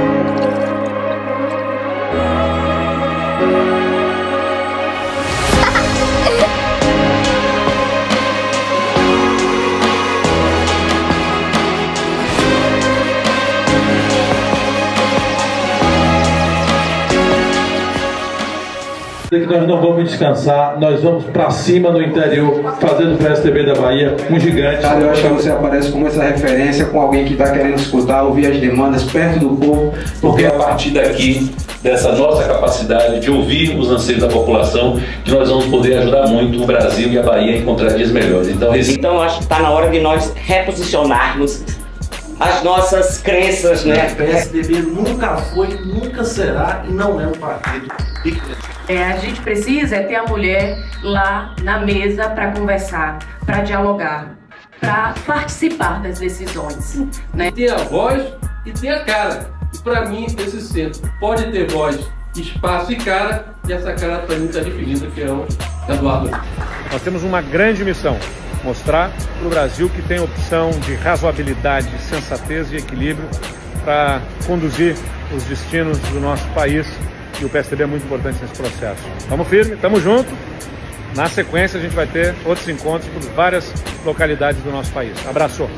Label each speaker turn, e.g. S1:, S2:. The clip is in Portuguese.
S1: Música que nós não vamos descansar, nós vamos para cima no interior, fazendo o PSTB da Bahia um gigante.
S2: Cara, eu acho que você aparece como essa referência com alguém que está querendo escutar, ouvir as demandas perto do povo,
S3: porque é a partir daqui, dessa nossa capacidade de ouvir os anseios da população, que nós vamos poder ajudar muito o Brasil e a Bahia a encontrar dias melhores.
S4: Então, então acho que está na hora de nós reposicionarmos as nossas crenças, né?
S5: O PSDB nunca foi, nunca será e não é um partido
S6: é, a gente precisa é ter a mulher lá na mesa para conversar, para dialogar, para participar das decisões. Né?
S7: Tem a voz e tem a cara. E para mim, esse centro pode ter voz, espaço e cara, e essa cara para mim está definida, que é o Eduardo.
S8: Nós temos uma grande missão mostrar para o Brasil que tem opção de razoabilidade, sensatez e equilíbrio para conduzir os destinos do nosso país e o PSDB é muito importante nesse processo. Estamos firmes, estamos juntos. Na sequência, a gente vai ter outros encontros por várias localidades do nosso país. Abraço!